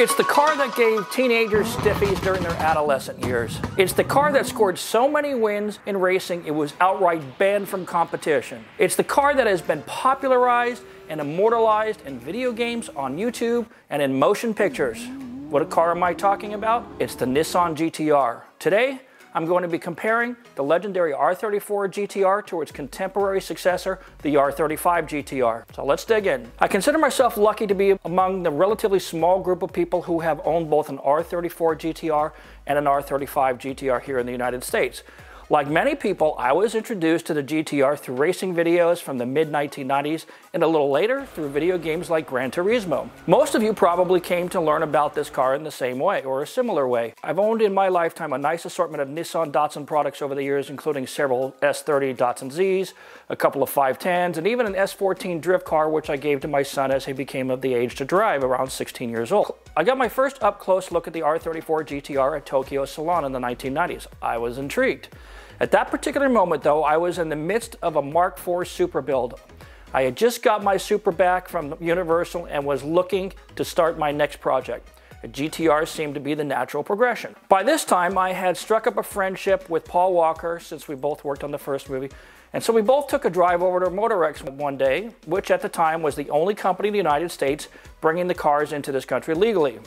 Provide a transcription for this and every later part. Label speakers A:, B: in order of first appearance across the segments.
A: It's the car that gave teenagers stiffies during their adolescent years. It's the car that scored so many wins in racing it was outright banned from competition. It's the car that has been popularized and immortalized in video games, on YouTube, and in motion pictures. What car am I talking about? It's the Nissan GTR. Today, I'm going to be comparing the legendary R34 GTR to its contemporary successor, the R35 GTR. So let's dig in. I consider myself lucky to be among the relatively small group of people who have owned both an R34 GTR and an R35 GTR here in the United States. Like many people, I was introduced to the GTR through racing videos from the mid-1990s and a little later through video games like Gran Turismo. Most of you probably came to learn about this car in the same way or a similar way. I've owned in my lifetime a nice assortment of Nissan Datsun products over the years, including several S30 Datsun Zs, a couple of 510s, and even an S14 drift car, which I gave to my son as he became of the age to drive around 16 years old. I got my first up-close look at the R34 GTR at Tokyo Salon in the 1990s. I was intrigued. At that particular moment, though, I was in the midst of a Mark IV Supra build. I had just got my Supra back from Universal and was looking to start my next project. A GTR seemed to be the natural progression. By this time, I had struck up a friendship with Paul Walker since we both worked on the first movie. And so we both took a drive over to Motorex one day, which at the time was the only company in the United States bringing the cars into this country legally.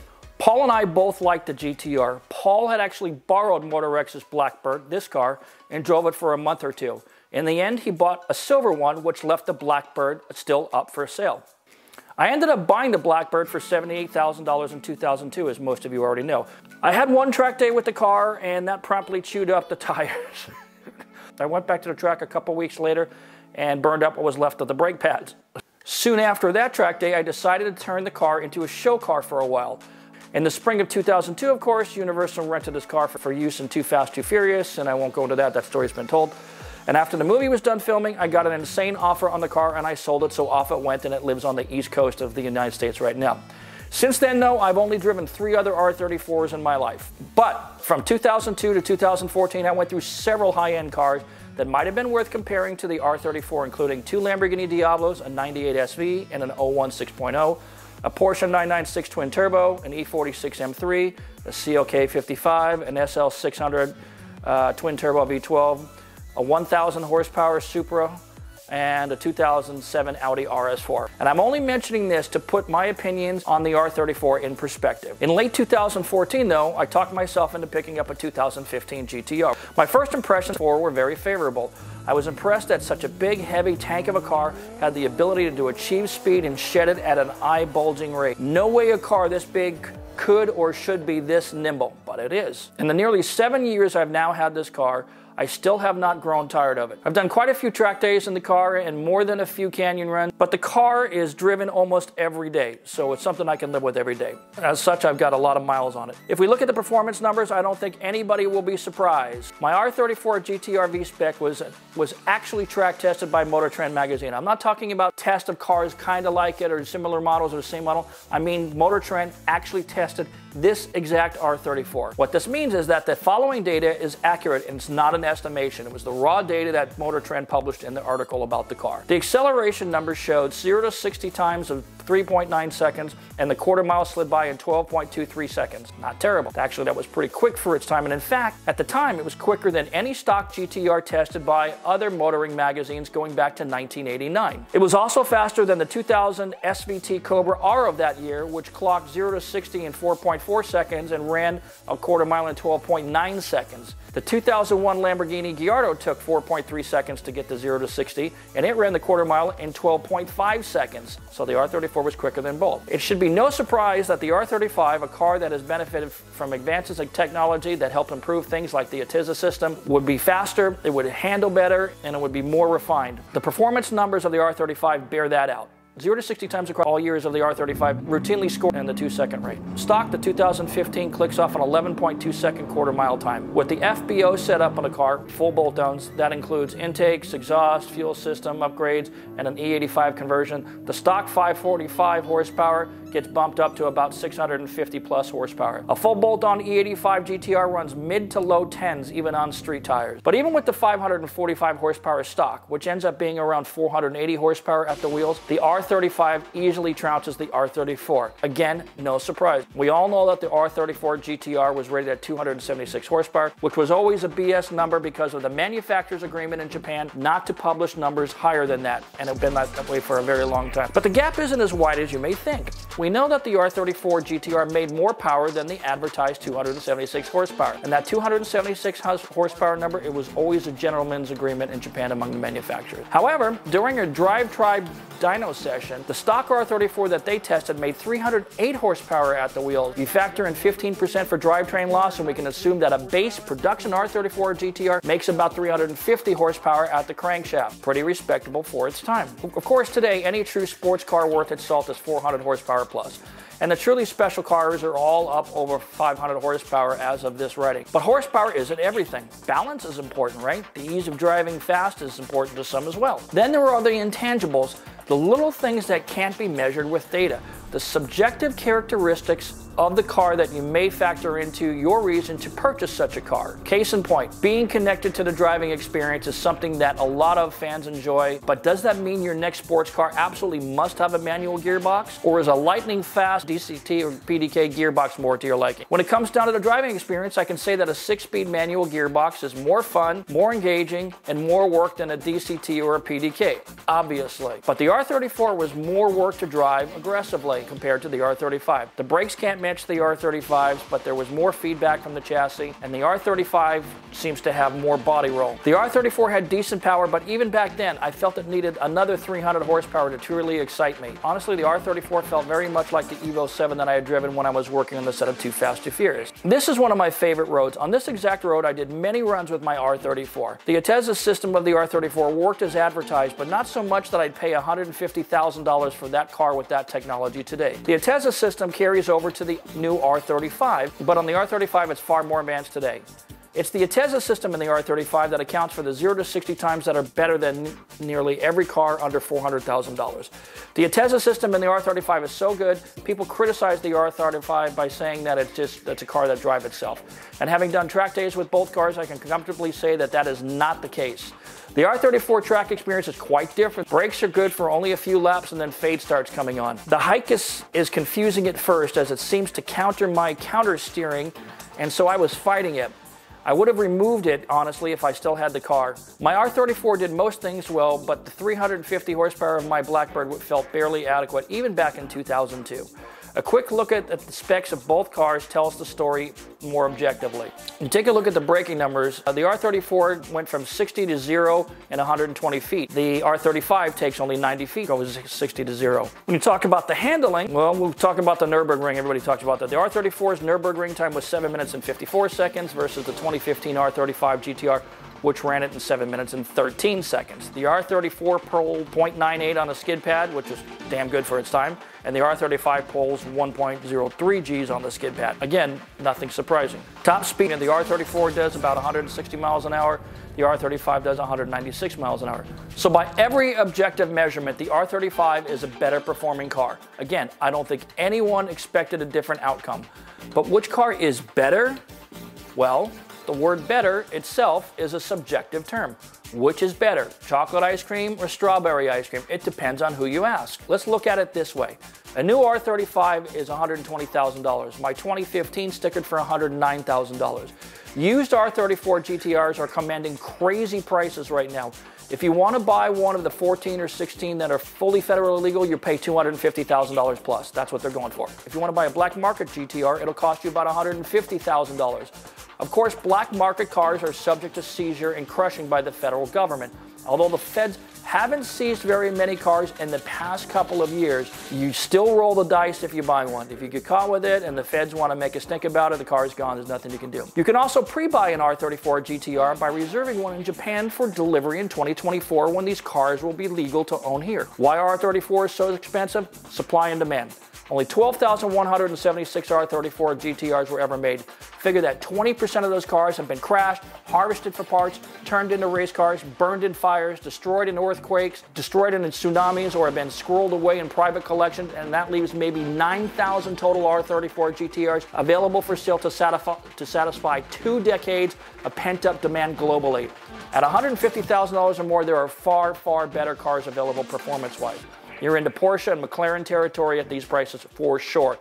A: Paul and I both liked the GTR. Paul had actually borrowed Motorex's Blackbird, this car, and drove it for a month or two. In the end, he bought a silver one, which left the Blackbird still up for sale. I ended up buying the Blackbird for $78,000 in 2002, as most of you already know. I had one track day with the car, and that promptly chewed up the tires. I went back to the track a couple weeks later and burned up what was left of the brake pads. Soon after that track day, I decided to turn the car into a show car for a while. In the spring of 2002, of course, Universal rented this car for, for use in Too Fast, Too Furious, and I won't go into that, that story's been told. And after the movie was done filming, I got an insane offer on the car and I sold it, so off it went, and it lives on the east coast of the United States right now. Since then, though, I've only driven three other R34s in my life. But from 2002 to 2014, I went through several high-end cars that might have been worth comparing to the R34, including two Lamborghini Diablos, a 98 SV, and an 01 6.0, a Porsche 996 twin turbo, an E46 M3, a CLK 55, an SL 600 uh, twin turbo V12, a 1,000 horsepower Supra, and a 2007 Audi RS4. And I'm only mentioning this to put my opinions on the R34 in perspective. In late 2014 though, I talked myself into picking up a 2015 GTR. My first impressions for were very favorable. I was impressed that such a big, heavy tank of a car had the ability to achieve speed and shed it at an eye-bulging rate. No way a car this big could or should be this nimble, but it is. In the nearly seven years I've now had this car, I still have not grown tired of it. I've done quite a few track days in the car and more than a few canyon runs, but the car is driven almost every day, so it's something I can live with every day. As such, I've got a lot of miles on it. If we look at the performance numbers, I don't think anybody will be surprised. My R34 GTR V-Spec was, was actually track tested by Motor Trend magazine. I'm not talking about test of cars kind of like it or similar models or the same model. I mean Motor Trend actually tested this exact R34. What this means is that the following data is accurate and it's not an estimation. It was the raw data that Motor Trend published in the article about the car. The acceleration numbers showed 0 to 60 times of 3.9 seconds, and the quarter mile slid by in 12.23 seconds. Not terrible. Actually, that was pretty quick for its time, and in fact, at the time, it was quicker than any stock GTR tested by other motoring magazines going back to 1989. It was also faster than the 2000 SVT Cobra R of that year, which clocked 0 to 60 in 4.4 seconds and ran a quarter mile in 12.9 seconds. The 2001 Lamborghini Gallardo took 4.3 seconds to get to 0 to 60, and it ran the quarter mile in 12.5 seconds. So the R34 was quicker than both. It should be no surprise that the R35, a car that has benefited from advances in technology that helped improve things like the ATTESA system, would be faster, it would handle better, and it would be more refined. The performance numbers of the R35 bear that out. 0 to 60 times across all years of the R35, routinely scored in the 2 second rate. Stock, the 2015 clicks off an 11.2 second quarter mile time. With the FBO set up on the car, full bolt-downs, that includes intakes, exhaust, fuel system upgrades, and an E85 conversion. The stock 545 horsepower gets bumped up to about 650 plus horsepower. A full bolt-on E85 GTR runs mid to low 10s even on street tires. But even with the 545 horsepower stock, which ends up being around 480 horsepower at the wheels, the R R35 easily trounces the R34. Again, no surprise. We all know that the R34 GTR was rated at 276 horsepower, which was always a BS number because of the manufacturer's agreement in Japan not to publish numbers higher than that, and it's been that way for a very long time. But the gap isn't as wide as you may think. We know that the R34 GTR made more power than the advertised 276 horsepower, and that 276 horsepower number, it was always a gentleman's agreement in Japan among the manufacturers. However, during a Drive Tribe dyno session, the stock R34 that they tested made 308 horsepower at the wheel. You factor in 15% for drivetrain loss, and we can assume that a base production R34 GTR makes about 350 horsepower at the crankshaft. Pretty respectable for its time. Of course, today, any true sports car worth its salt is 400 horsepower plus. And the truly special cars are all up over 500 horsepower as of this writing. But horsepower isn't everything. Balance is important, right? The ease of driving fast is important to some as well. Then there are the intangibles, the little things that can't be measured with data, the subjective characteristics of the car that you may factor into your reason to purchase such a car. Case in point, being connected to the driving experience is something that a lot of fans enjoy, but does that mean your next sports car absolutely must have a manual gearbox? Or is a lightning fast DCT or PDK gearbox more to your liking? When it comes down to the driving experience, I can say that a six-speed manual gearbox is more fun, more engaging, and more work than a DCT or a PDK, obviously. But the R34 was more work to drive aggressively compared to the R35. The brakes can't match the R35s, but there was more feedback from the chassis, and the R35 seems to have more body roll. The R34 had decent power, but even back then, I felt it needed another 300 horsepower to truly excite me. Honestly, the R34 felt very much like the Evo 7 that I had driven when I was working on the set of Too Fast, Too Furious. This is one of my favorite roads. On this exact road, I did many runs with my R34. The ATTESA system of the R34 worked as advertised, but not so much that I'd pay $150,000 for that car with that technology today. The ATTESA system carries over to the new R35, but on the R35 it's far more advanced today. It's the ATTESA system in the R35 that accounts for the 0 to 60 times that are better than nearly every car under $400,000. The ATTESA system in the R35 is so good, people criticize the R35 by saying that it's just it's a car that drives itself. And having done track days with both cars, I can comfortably say that that is not the case. The R34 track experience is quite different. Brakes are good for only a few laps and then fade starts coming on. The HICAS, is confusing at first as it seems to counter my counter steering and so I was fighting it. I would have removed it, honestly, if I still had the car. My R34 did most things well, but the 350 horsepower of my Blackbird felt barely adequate, even back in 2002. A quick look at, the specs of both cars tells the story more objectively. You take a look at the braking numbers. Uh, the R34 went from 60 to 0 in 120 feet. The R35 takes only 90 feet, goes 60 to 0. When you talk about the handling, well, we'll talk about the Nürburgring. Everybody talks about that. The R34's Nürburgring time was 7 minutes and 54 seconds versus the 2015 R35 GTR which ran it in 7 minutes and 13 seconds. The R34 pulled 0.98 on a skid pad, which is damn good for its time, and the R35 pulls 1.03 Gs on the skid pad. Again, nothing surprising. Top speed in the R34 does about 160 miles an hour. The R35 does 196 miles an hour. So by every objective measurement, the R35 is a better performing car. Again, I don't think anyone expected a different outcome. But which car is better? Well, the word better itself is a subjective term. Which is better, chocolate ice cream or strawberry ice cream? It depends on who you ask. Let's look at it this way. A new R35 is $120,000. My 2015 stickered for $109,000. Used R34 GTRs are commanding crazy prices right now. If you want to buy one of the 14 or 16 that are fully federally legal, you pay $250,000 plus. That's what they're going for. If you want to buy a black market GTR, it'll cost you about $150,000. Of course, black market cars are subject to seizure and crushing by the federal government. Although the feds haven't seized very many cars in the past couple of years, you still roll the dice if you buy one. If you get caught with it and the feds want to make a stink about it, the car is gone. There's nothing you can do. You can also pre-buy an R34 GTR by reserving one in Japan for delivery in 2024 when these cars will be legal to own here. Why are R34 so expensive? Supply and demand. Only 12,176 R34 GTRs were ever made. Figure that 20% of those cars have been crashed, harvested for parts, turned into race cars, burned in fires, destroyed in earthquakes, destroyed in tsunamis, or have been squirreled away in private collections, and that leaves maybe 9,000 total R34 GTRs available for sale to satisfy, to satisfy two decades of pent-up demand globally. At $150,000 or more, there are far, far better cars available performance-wise. You're into Porsche and McLaren territory at these prices for sure.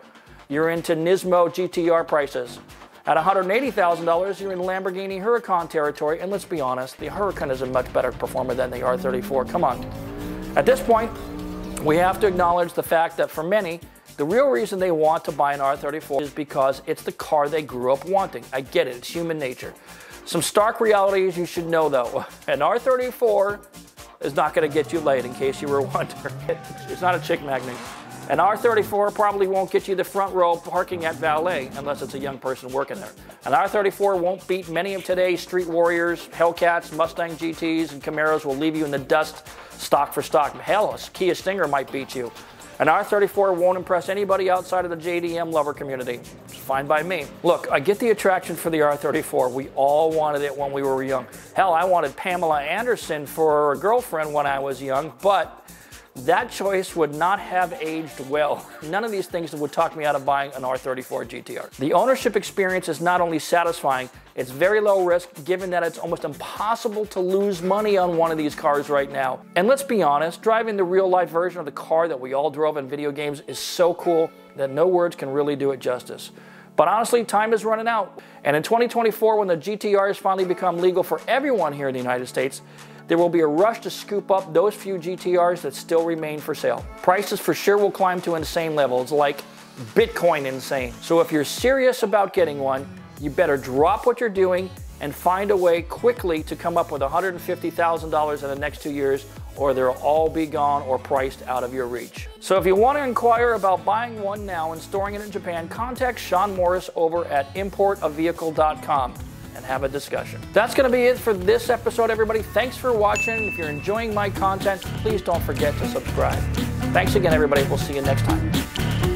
A: You're into Nismo GTR prices. At $180,000, you're in Lamborghini Huracan territory, and let's be honest, the Huracan is a much better performer than the R34. Come on. At this point, we have to acknowledge the fact that for many, the real reason they want to buy an R34 is because it's the car they grew up wanting. I get it, it's human nature. Some stark realities you should know though. An R34 is not going to get you laid, in case you were wondering. It's not a chick magnet. An R34 probably won't get you the front row parking at valet unless it's a young person working there. An R34 won't beat many of today's street warriors, Hellcats, Mustang GTs, and Camaros will leave you in the dust stock for stock. Hell, a Kia Stinger might beat you. An R34 won't impress anybody outside of the JDM lover community. It's fine by me. Look, I get the attraction for the R34. We all wanted it when we were young. Hell, I wanted Pamela Anderson for a girlfriend when I was young, but that choice would not have aged well. None of these things would talk me out of buying an R34 GTR. The ownership experience is not only satisfying, it's very low risk given that it's almost impossible to lose money on one of these cars right now. And let's be honest, driving the real life version of the car that we all drove in video games is so cool that no words can really do it justice. But honestly, time is running out. And in 2024, when the GTRs finally become legal for everyone here in the United States, there will be a rush to scoop up those few GTRs that still remain for sale. Prices for sure will climb to insane levels, like Bitcoin insane. So if you're serious about getting one, you better drop what you're doing and find a way quickly to come up with $150,000 in the next two years or they'll all be gone or priced out of your reach. So if you want to inquire about buying one now and storing it in Japan, contact Sean Morris over at importavehicle.com and have a discussion. That's going to be it for this episode, everybody. Thanks for watching. If you're enjoying my content, please don't forget to subscribe. Thanks again, everybody. We'll see you next time.